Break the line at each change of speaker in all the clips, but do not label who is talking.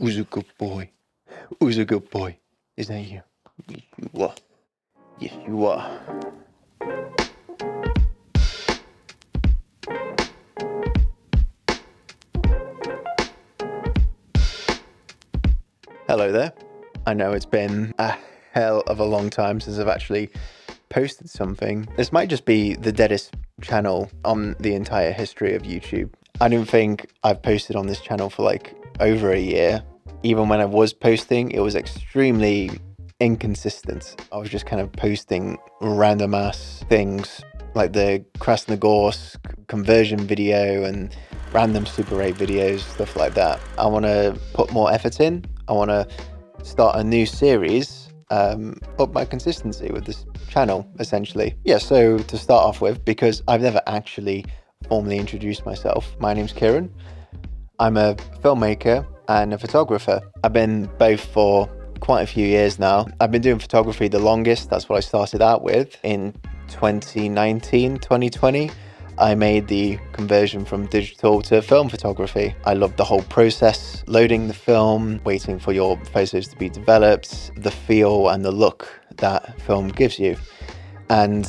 Who's a good boy? Who's a good boy? Is that you? Yes, you are. Yes, you are. Hello there. I know it's been a hell of a long time since I've actually posted something. This might just be the deadest channel on the entire history of YouTube. I don't think I've posted on this channel for like over a year. Even when I was posting, it was extremely inconsistent. I was just kind of posting random ass things like the Krasnogorsk conversion video and random Super 8 videos, stuff like that. I want to put more effort in. I want to start a new series, um, up my consistency with this channel, essentially. Yeah, so to start off with, because I've never actually formally introduced myself, my name's Kieran. I'm a filmmaker and a photographer. I've been both for quite a few years now. I've been doing photography the longest. That's what I started out with in 2019, 2020. I made the conversion from digital to film photography. I loved the whole process, loading the film, waiting for your photos to be developed, the feel and the look that film gives you. And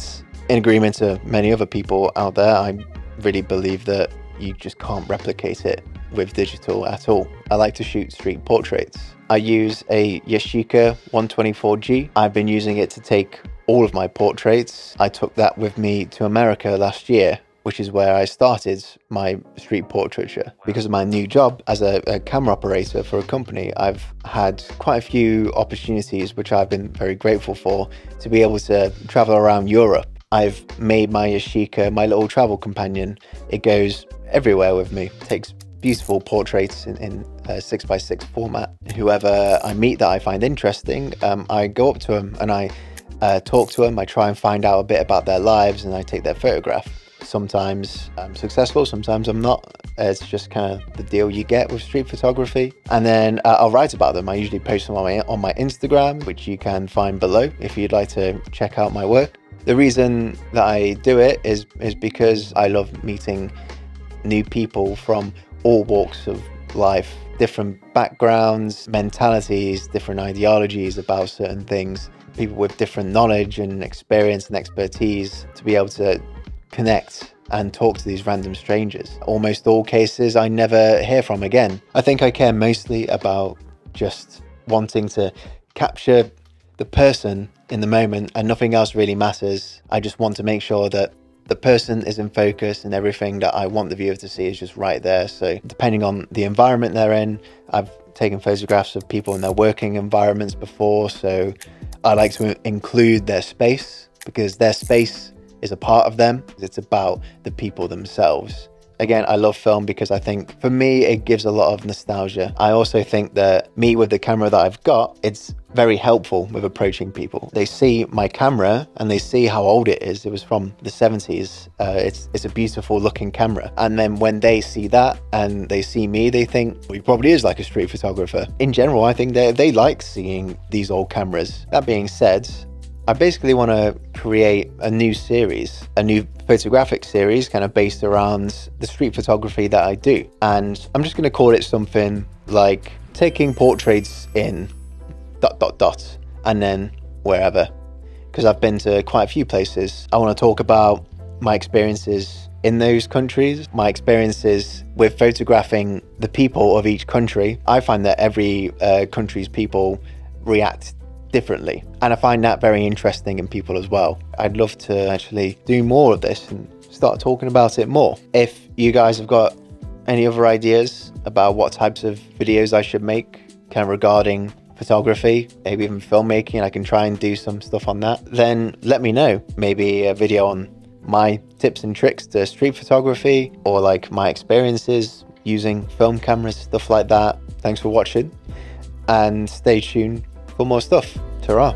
in agreement to many other people out there, I really believe that you just can't replicate it with digital at all. I like to shoot street portraits. I use a Yashica 124G. I've been using it to take all of my portraits. I took that with me to America last year which is where I started my street portraiture. Because of my new job as a, a, camera operator for a company, I've had quite a few opportunities, which I've been very grateful for, to be able to travel around Europe. I've made my Yashica my little travel companion. It goes everywhere with me. It takes beautiful portraits in, in a 6x6 format. Whoever I meet that I find interesting, um, I go up to them and I uh, talk to them. I try and find out a bit about their lives and I take their photograph. Sometimes I'm successful, sometimes I'm not. It's just kind of the deal you get with street photography. And then uh, I'll write about them. I usually post them on my, on my Instagram, which you can find below if you'd like to check out my work. The reason that I do it is, is because I love meeting new people from all walks of life, different backgrounds, mentalities, different ideologies about certain things, people with different knowledge and experience and expertise to be able to connect and talk to these random strangers. Almost all cases I never hear from again. I think I care mostly about just wanting to capture the person in the moment and nothing else really matters. I just want to make sure that the person is in focus and everything that I want the viewer to see is just right there. So depending on the environment they're in, I've taken photographs of people in their working environments before. So I like to include their space because their space is a part of them. It's about the people themselves. Again, I love film because I think for me, it gives a lot of nostalgia. I also think that me with the camera that I've got, it's very helpful with approaching people. They see my camera and they see how old it is. It was from the 70s. Uh, it's, it's a beautiful looking camera. And then when they see that and they see me, they think, well, he probably is like a street photographer. In general, I think they, they like seeing these old cameras. That being said, I basically want to create a new series, a new photographic series kind of based around the street photography that I do. And I'm just going to call it something like taking portraits in dot dot dot and then wherever. Because I've been to quite a few places. I want to talk about my experiences in those countries, my experiences with photographing the people of each country. I find that every uh, country's people react differently. And I find that very interesting in people as well. I'd love to actually do more of this and start talking about it more. If you guys have got any other ideas about what types of videos I should make, kind of regarding photography, maybe even filmmaking, I can try and do some stuff on that, then let me know. Maybe a video on my tips and tricks to street photography or like my experiences using film cameras, stuff like that. Thanks for watching and stay tuned for more stuff. Ta-ra.